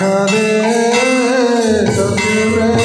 Radhe, Radhe, Radhe.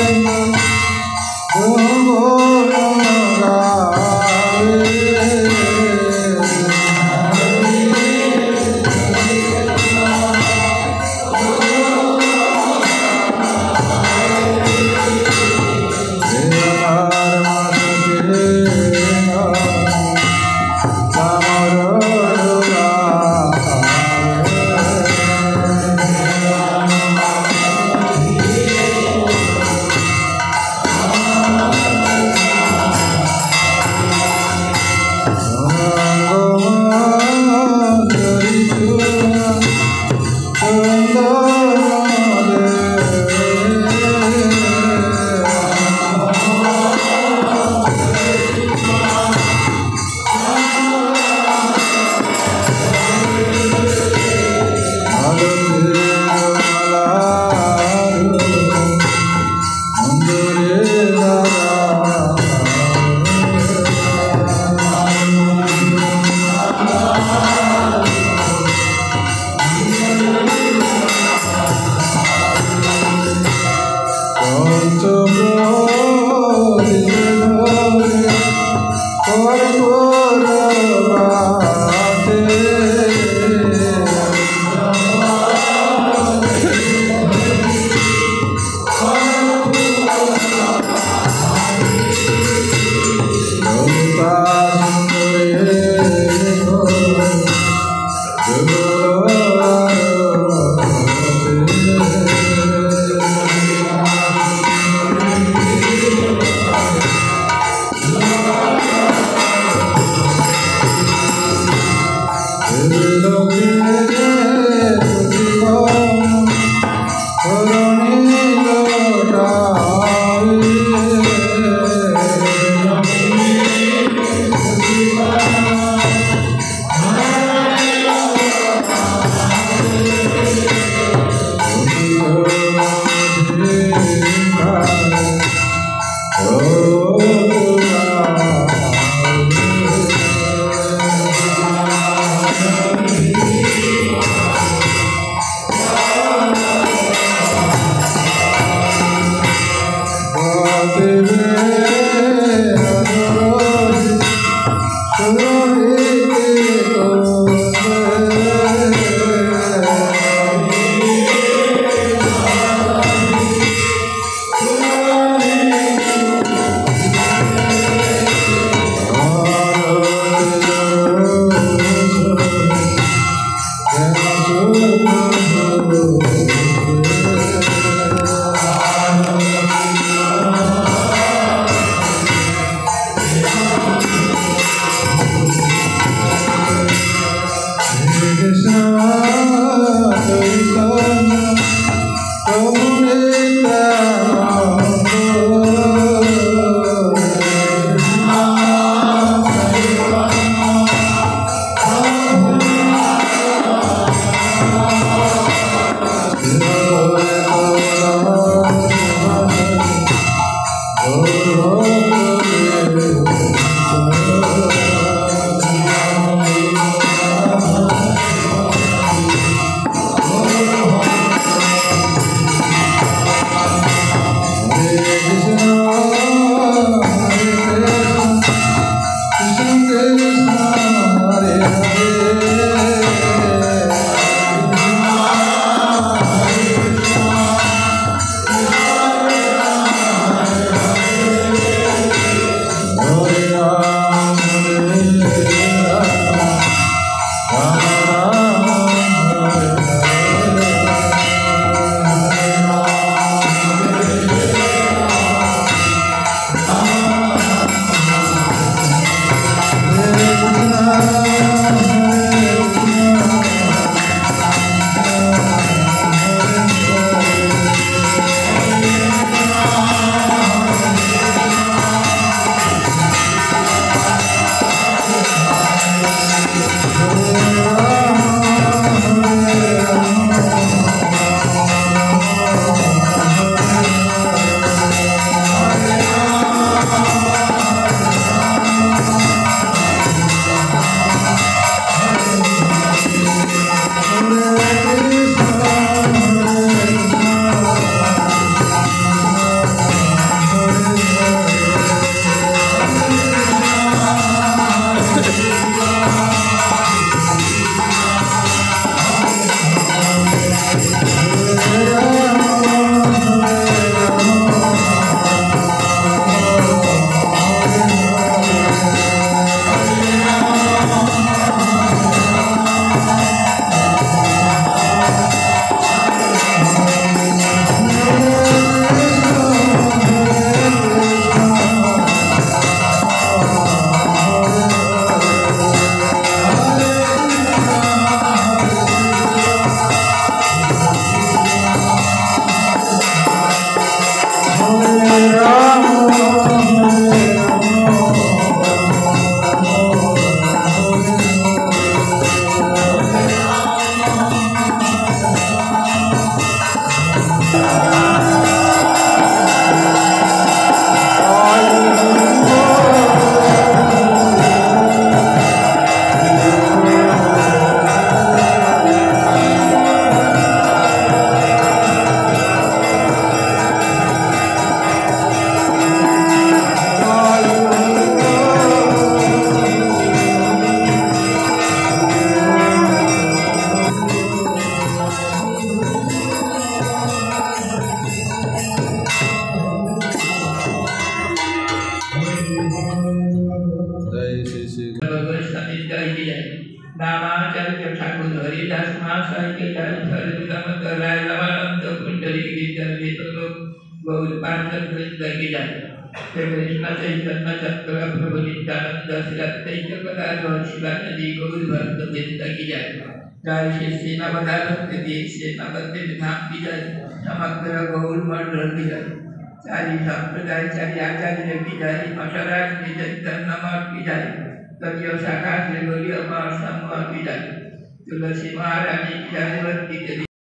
Amen. Ramacharya Thakur Haridas महाशय के जय सर्वतम कराय लवानंद कुंडली की जय प्रभु गौर पार्षद वृंद की जय श्री कृष्ण चैतन्य चक्र प्रभु नित्यानंद श्री अद्वैत गदाधर शिवानंदी गौर भक्त वृंद की जय श्री श्री नवदार भक्ति श्री नवद्य धाम की जय समग्र गौर मंडल की जय चारी संप्रदाय चारी आचार्य की जय मशराज की चैतन्य मठ की जय कलियो शाखा श्री गोलियो समूह की जय तुलसी महारानी की जय